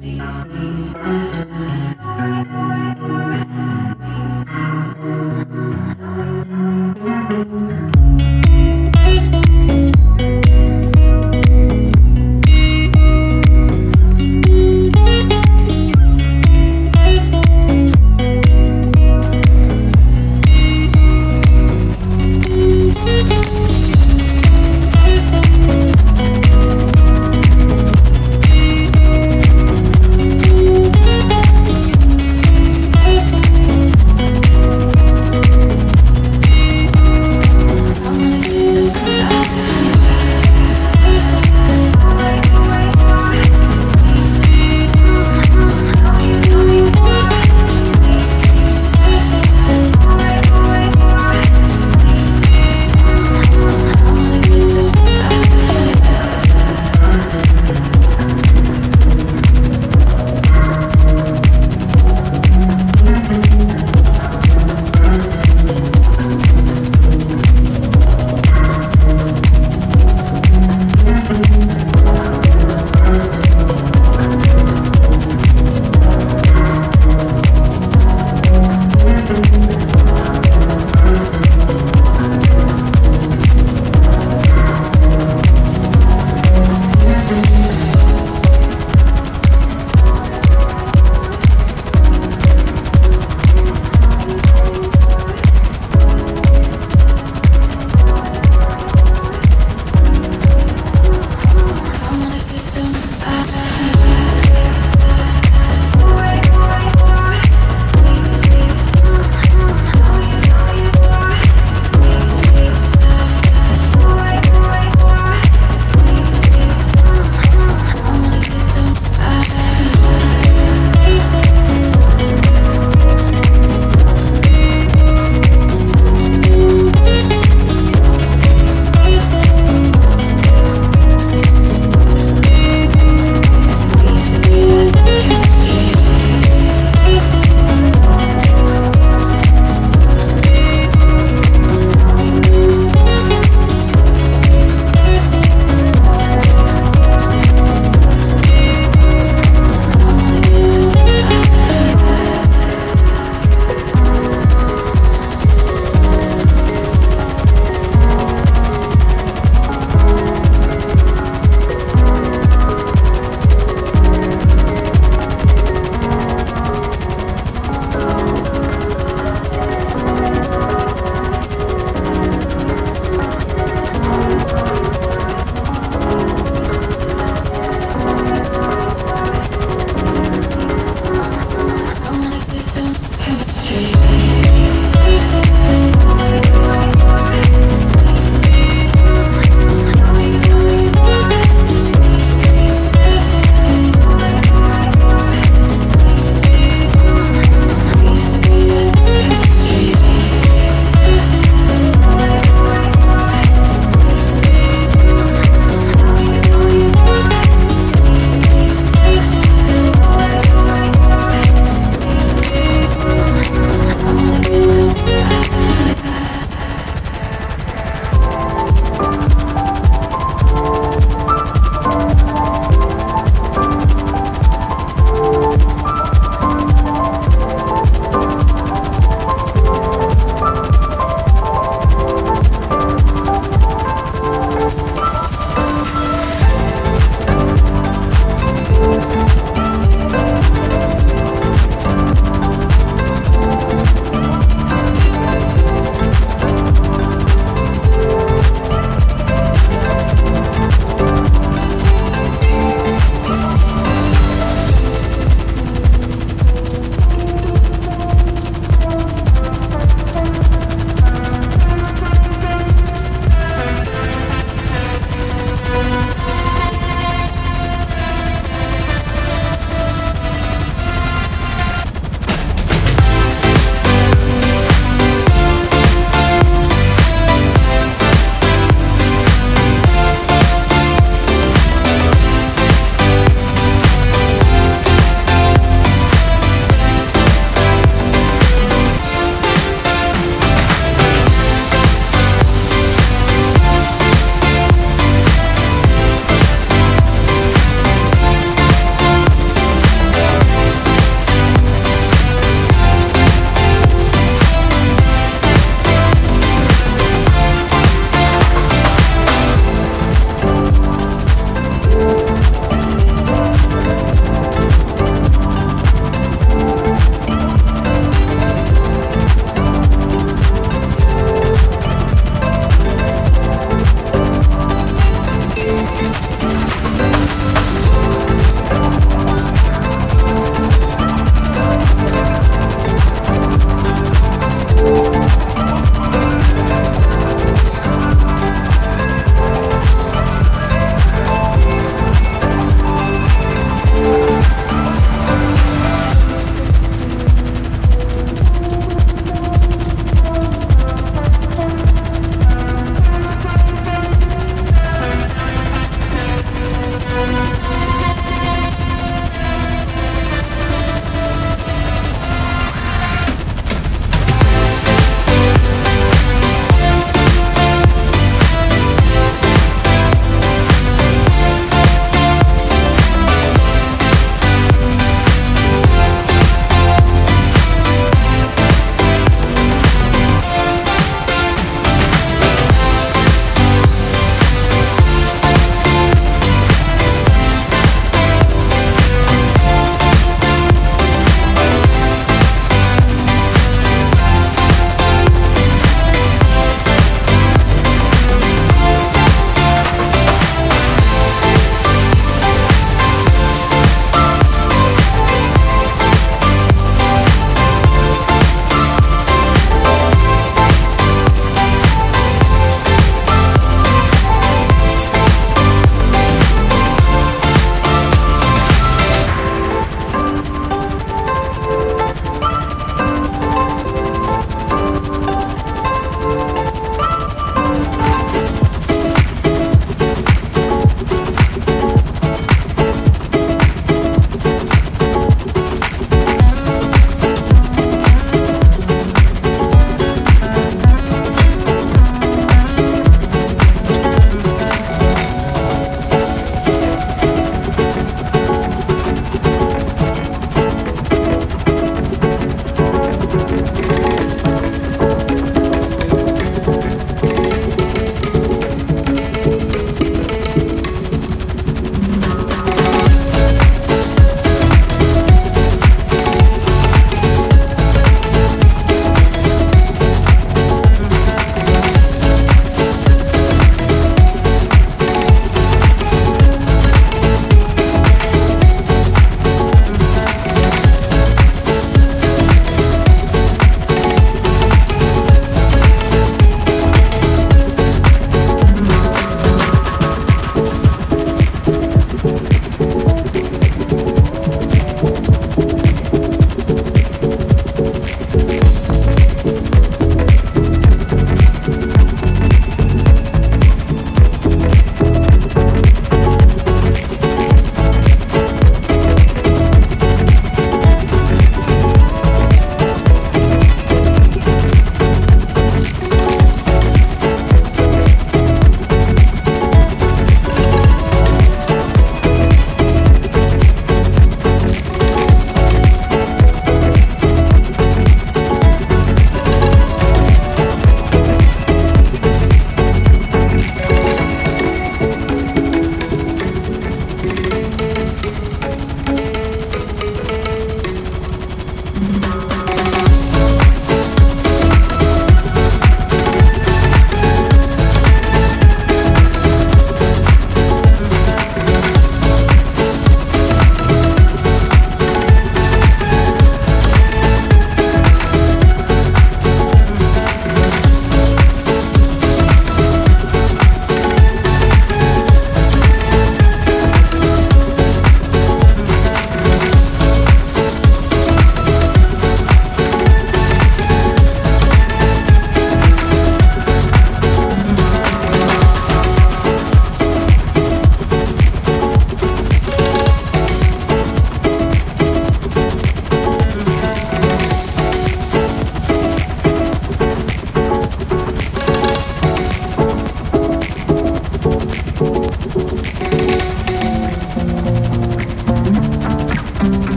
Peace, peace.